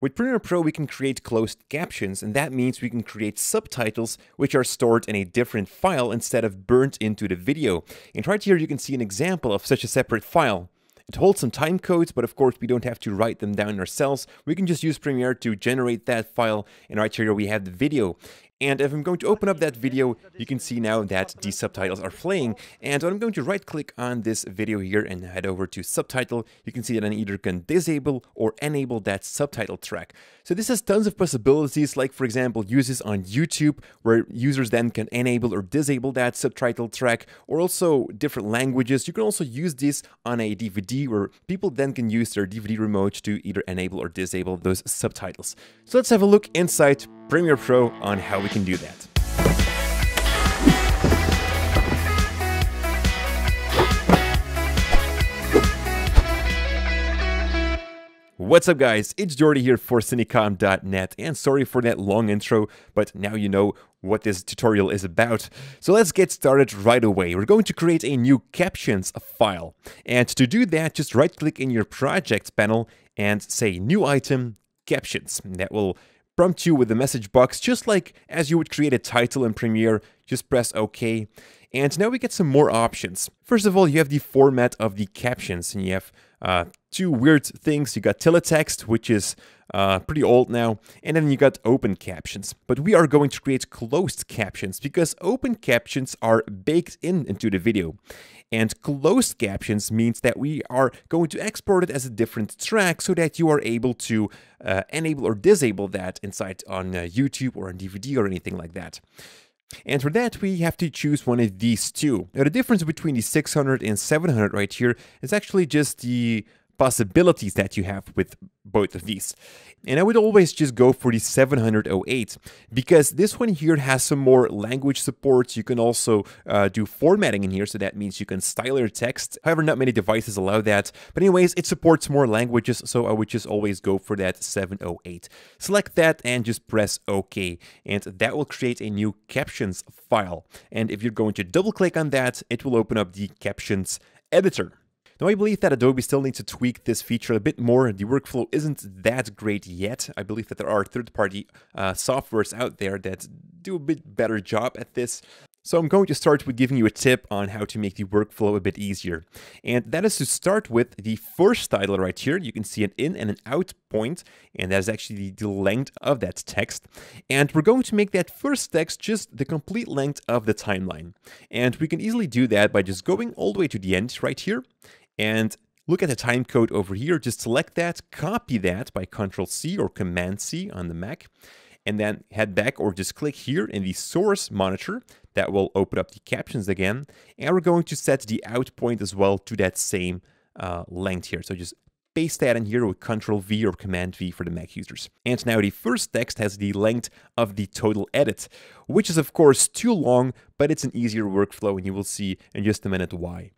With Premiere Pro, we can create closed captions, and that means we can create subtitles which are stored in a different file instead of burnt into the video. And right here, you can see an example of such a separate file. It holds some time codes, but of course we don't have to write them down ourselves. We can just use Premiere to generate that file, and right here we have the video. And if I'm going to open up that video, you can see now that the subtitles are playing. And I'm going to right click on this video here and head over to subtitle. You can see that I either can disable or enable that subtitle track. So this has tons of possibilities, like for example, uses on YouTube, where users then can enable or disable that subtitle track, or also different languages. You can also use this on a DVD, where people then can use their DVD remote to either enable or disable those subtitles. So let's have a look inside Premiere Pro on how we can do that. What's up guys, it's Jordy here for Cinecom.net and sorry for that long intro, but now you know what this tutorial is about. So let's get started right away. We're going to create a new captions file. And to do that, just right click in your project panel and say new item, captions. That will prompt you with a message box, just like as you would create a title in Premiere, just press OK. And now we get some more options. First of all, you have the format of the captions, and you have uh, two weird things. You got teletext, which is uh, pretty old now, and then you got open captions. But we are going to create closed captions because open captions are baked in into the video. And closed captions means that we are going to export it as a different track so that you are able to uh, enable or disable that inside on uh, YouTube or on DVD or anything like that. And for that, we have to choose one of these two. Now, the difference between the 600 and 700 right here is actually just the possibilities that you have with both of these. And I would always just go for the 708 because this one here has some more language support. You can also uh, do formatting in here, so that means you can style your text. However, not many devices allow that. But anyways, it supports more languages, so I would just always go for that 708. Select that and just press OK, and that will create a new captions file. And if you're going to double click on that, it will open up the captions editor. Now, I believe that Adobe still needs to tweak this feature a bit more. The workflow isn't that great yet. I believe that there are third-party uh, softwares out there that do a bit better job at this. So I'm going to start with giving you a tip on how to make the workflow a bit easier. And that is to start with the first title right here. You can see an in and an out point, and that is actually the length of that text. And we're going to make that first text just the complete length of the timeline. And we can easily do that by just going all the way to the end right here and look at the time code over here. Just select that, copy that by Control C or Command C on the Mac, and then head back or just click here in the source monitor. That will open up the captions again. And we're going to set the out point as well to that same uh, length here. So just paste that in here with Control V or Command V for the Mac users. And now the first text has the length of the total edit, which is of course too long, but it's an easier workflow and you will see in just a minute why.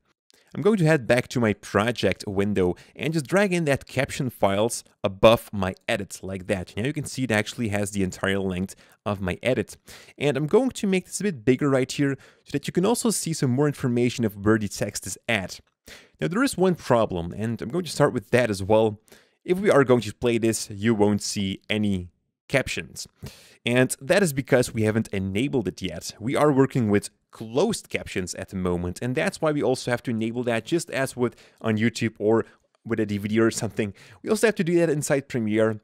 I'm going to head back to my project window and just drag in that caption files above my edit like that. Now you can see it actually has the entire length of my edit. And I'm going to make this a bit bigger right here so that you can also see some more information of where the text is at. Now there is one problem and I'm going to start with that as well. If we are going to play this, you won't see any captions. And that is because we haven't enabled it yet. We are working with closed captions at the moment. And that's why we also have to enable that just as with on YouTube or with a DVD or something. We also have to do that inside Premiere.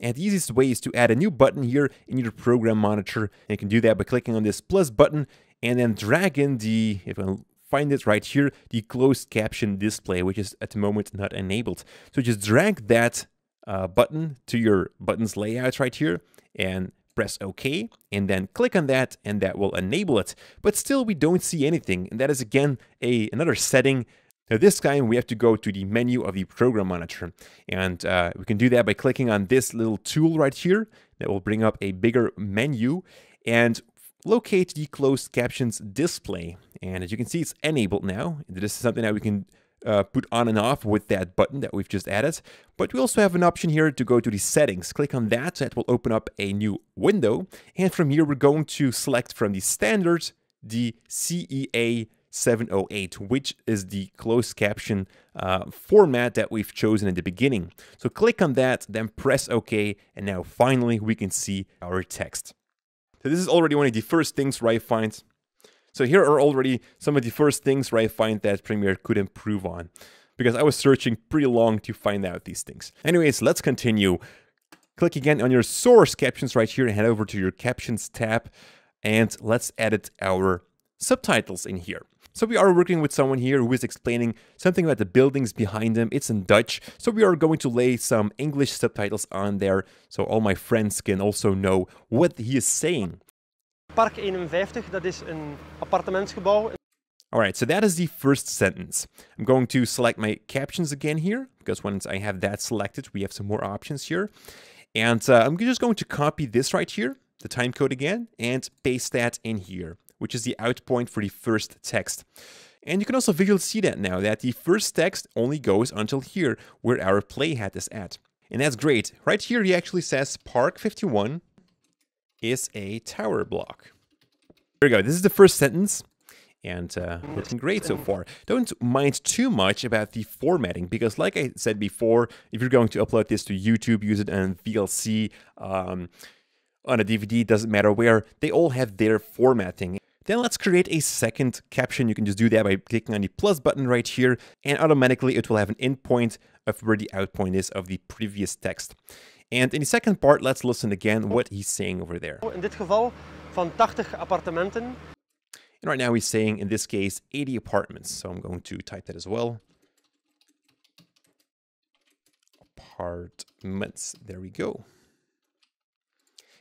And the easiest way is to add a new button here in your program monitor. And you can do that by clicking on this plus button and then drag in the, if I find it right here, the closed caption display, which is at the moment not enabled. So just drag that uh, button to your buttons layout right here and press OK, and then click on that, and that will enable it. But still, we don't see anything, and that is again a another setting. Now this time we have to go to the menu of the program monitor, and uh, we can do that by clicking on this little tool right here that will bring up a bigger menu, and locate the closed captions display. And as you can see, it's enabled now. This is something that we can uh, put on and off with that button that we've just added. But we also have an option here to go to the settings. Click on that, that will open up a new window. And from here, we're going to select from the standard the CEA 708, which is the closed caption uh, format that we've chosen in the beginning. So click on that, then press OK, and now finally we can see our text. So this is already one of the first things where I find. So here are already some of the first things where I find that Premiere could improve on because I was searching pretty long to find out these things. Anyways, let's continue. Click again on your source captions right here and head over to your captions tab and let's edit our subtitles in here. So we are working with someone here who is explaining something about the buildings behind them. It's in Dutch, so we are going to lay some English subtitles on there so all my friends can also know what he is saying. Park 51, dat is een appartementsgebouw. Alright, so that is the first sentence. I'm going to select my captions again here, because once I have that selected, we have some more options here. And uh, I'm just going to copy this right here, the time code again, and paste that in here, which is the out point for the first text. And you can also visually see that now, that the first text only goes until here, where our playhead is at. And that's great. Right here, he actually says Park 51 is a tower block. There we go. This is the first sentence and uh, looking great so far. Don't mind too much about the formatting because like I said before, if you're going to upload this to YouTube, use it on VLC, um, on a DVD, doesn't matter where, they all have their formatting. Then let's create a second caption. You can just do that by clicking on the plus button right here and automatically it will have an endpoint of where the out point is of the previous text. And in the second part, let's listen again what he's saying over there. In dit geval van 80 appartementen and right now he's saying, in this case, 80 apartments. So I'm going to type that as well. Apartments. There we go.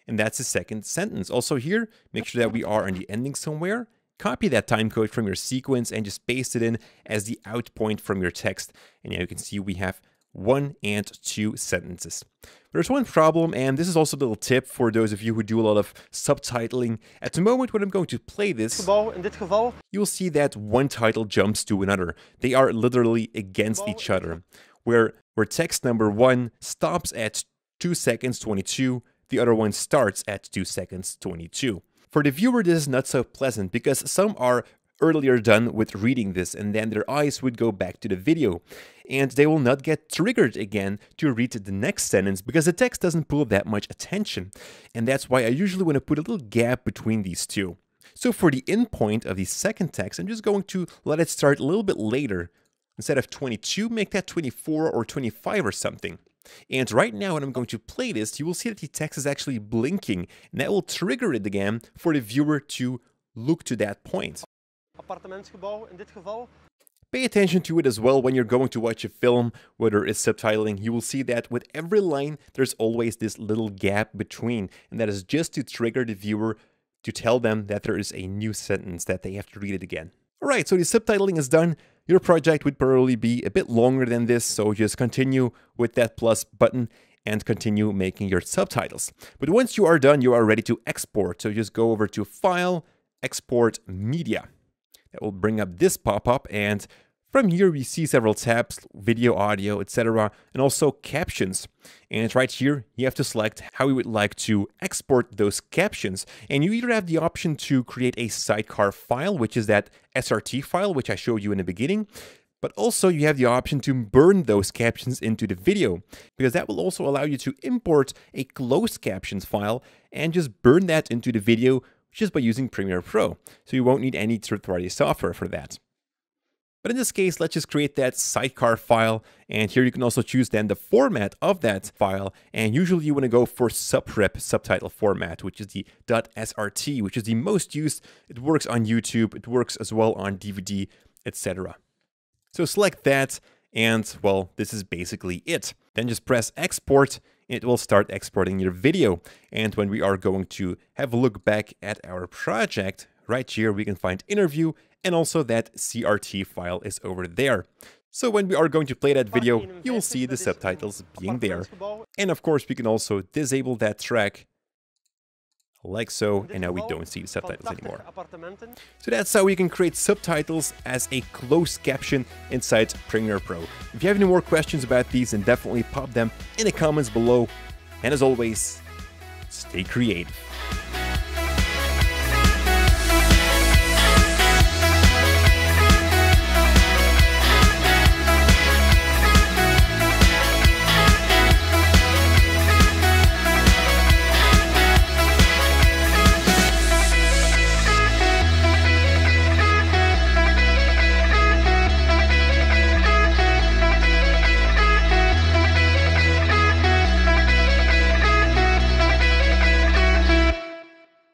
And that's the second sentence. Also here, make sure that we are on the ending somewhere. Copy that time code from your sequence and just paste it in as the out point from your text. And now you can see we have one and two sentences. There's one problem, and this is also a little tip for those of you who do a lot of subtitling. At the moment when I'm going to play this, in dit geval, you'll see that one title jumps to another. They are literally against each other, where, where text number one stops at 2 seconds 22, the other one starts at 2 seconds 22. For the viewer, this is not so pleasant because some are earlier done with reading this and then their eyes would go back to the video and they will not get triggered again to read the next sentence because the text doesn't pull that much attention and that's why I usually want to put a little gap between these two. So for the endpoint of the second text I'm just going to let it start a little bit later. Instead of 22 make that 24 or 25 or something. And right now when I'm going to play this you will see that the text is actually blinking and that will trigger it again for the viewer to look to that point appartementsgebouw in dit geval. Pay attention to it as well when you're going to watch a film, whether it's subtitling. You will see that with every line, there's always this little gap between, and that is just to trigger the viewer to tell them that there is a new sentence that they have to read it again. Alright, so the subtitling is done. Your project would probably be a bit longer than this, so just continue with that plus button and continue making your subtitles. But once you are done, you are ready to export. So just go over to File, Export Media. That will bring up this pop-up and from here we see several tabs, video, audio, etc. and also captions. And right here you have to select how you would like to export those captions. And you either have the option to create a sidecar file, which is that SRT file which I showed you in the beginning, but also you have the option to burn those captions into the video, because that will also allow you to import a closed captions file and just burn that into the video just by using Premiere Pro, so you won't need any third-party software for that. But in this case, let's just create that sidecar file. And here you can also choose then the format of that file. And usually you want to go for SubRip subtitle format, which is the .srt, which is the most used. It works on YouTube, it works as well on DVD, etc. So select that, and well, this is basically it. Then just press export it will start exporting your video. And when we are going to have a look back at our project, right here we can find interview and also that SRT file is over there. So when we are going to play that video, you will see the subtitles being there. And of course, we can also disable that track like so, and now we don't see the subtitles anymore. So that's how we can create subtitles as a closed caption inside Premiere Pro. If you have any more questions about these, then definitely pop them in the comments below. And as always, stay creative.